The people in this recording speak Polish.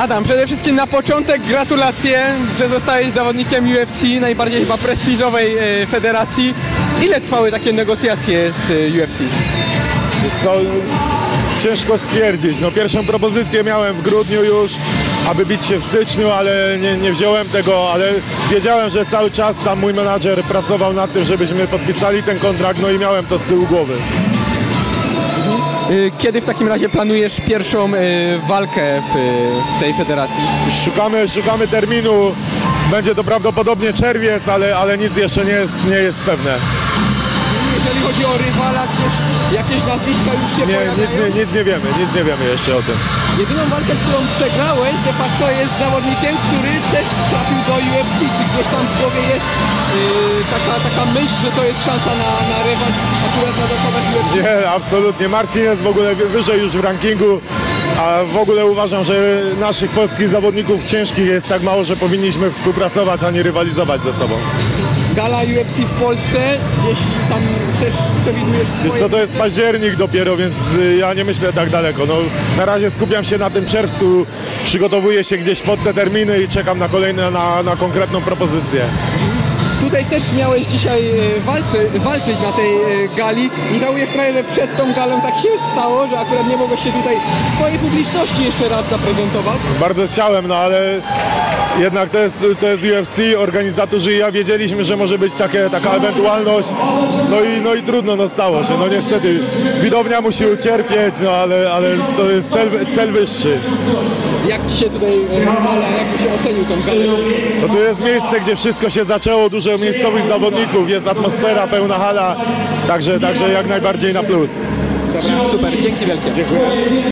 Adam, przede wszystkim na początek gratulacje, że zostałeś zawodnikiem UFC, najbardziej chyba prestiżowej e, federacji. Ile trwały takie negocjacje z e, UFC? Co ciężko stwierdzić. No pierwszą propozycję miałem w grudniu już, aby bić się w styczniu, ale nie, nie wziąłem tego, ale wiedziałem, że cały czas tam mój menadżer pracował nad tym, żebyśmy podpisali ten kontrakt, no i miałem to z tyłu głowy. E, Kiedy w takim razie planujesz pierwszą e, walkę w, w tej federacji? Szukamy, szukamy terminu, będzie to prawdopodobnie czerwiec, ale, ale nic jeszcze nie jest, nie jest pewne. Jeżeli chodzi o rywala, gdzieś jakieś nazwiska już się Nie, nic, nie, nic nie wiemy, nic nie wiemy jeszcze o tym. Jedyną walkę, którą przegrałeś de facto jest zawodnikiem, który też trafił do UFC. Czy gdzieś tam w głowie jest yy, taka, taka myśl, że to jest szansa na, na rewanż akurat na zasadach UFC? Nie, absolutnie. Marcin jest w ogóle wy- wyżej już w rankingu, a w ogóle uważam, że naszych polskich zawodników ciężkich jest tak mało, że powinniśmy współpracować, a nie rywalizować ze sobą. Gala UFC w Polsce, gdzieś tam też przewidujesz Wiesz swoje... co, to jest październik dopiero, więc y, ja nie myślę tak daleko. No, na razie skupiam się na tym czerwcu, przygotowuję się gdzieś pod te terminy i czekam na kolejne, na, na konkretną propozycję. Tutaj też miałeś dzisiaj e, walczy, walczyć na tej e, gali. Nie żałujesz trochę, że przed tą galą tak się stało, że akurat nie mogłeś się tutaj swojej publiczności jeszcze raz zaprezentować? Bardzo chciałem, no ale jednak to jest, to jest UFC, organizatorzy i ja wiedzieliśmy, że może być takie, taka ewentualność, no i, no i trudno, no stało się, no niestety widownia musi ucierpieć, no ale, ale to jest cel, cel wyższy. Jak Ci się tutaj e, gala, jak byś ocenił tą galę? No tu jest miejsce, gdzie wszystko się zaczęło, dużo miejscowych zawodników, jest atmosfera, pełna hala, także, także jak najbardziej na plus. Dobra, super, dzięki wielkie. Dziękuję.